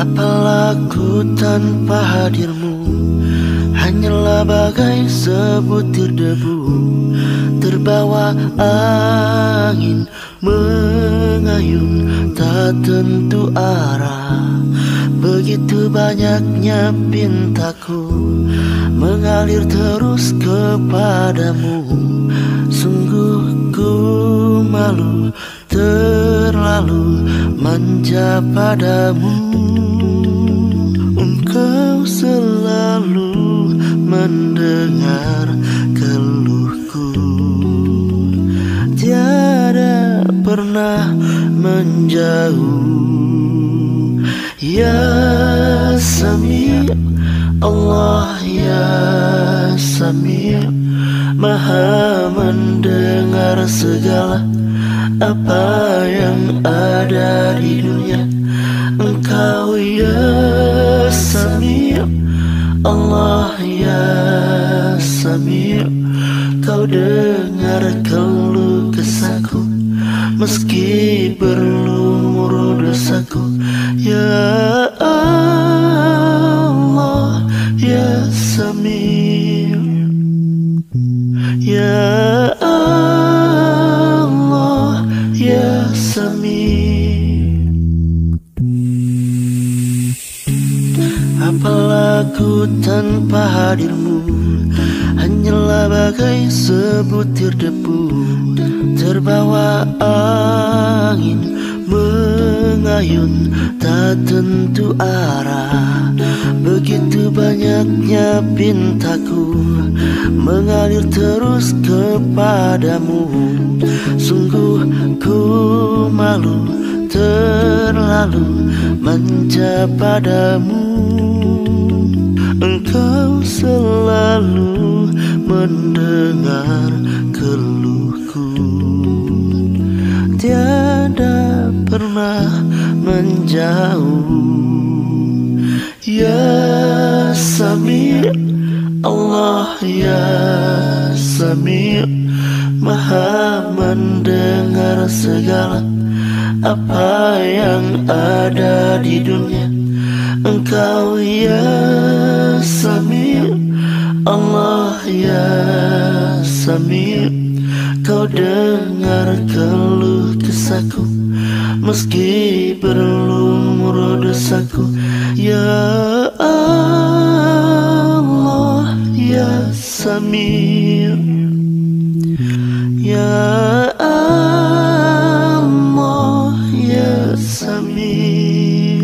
Apalah ku tanpa hadirmu Hanyalah bagai sebutir debu. Terbawa angin Mengayun tak tentu arah. Begitu banyaknya pintaku Mengalir terus kepadamu. Sungguh ku malu terlalu manja padamu. Engkau selalu mendengar keluhku. Tiada pernah menjauh. Ya Sami Allah ya Sami Maha mendengar segala apa yang ada di dunia. Engkau ya Samir Allah ya Samir Kau dengar keluh kesahku Meski berlumur dosaku Ya Allah Apalah ku tanpa hadirmu Hanyalah bagai sebutir debu. Terbawa angin Mengayun tak tentu arah. Begitu banyaknya pintaku Mengalir terus kepadamu. Sungguh ku malu terlalu manja padamu selalu mendengar keluhku. Tiada pernah menjauh. Ya Samir Allah ya Samir Maha mendengar segala apa yang ada di dunia. Engkau ya ya Samir. Kau dengar keluh kesahku Meski berlumur dosaku Ya Allah ya Samir. Ya Allah ya Samir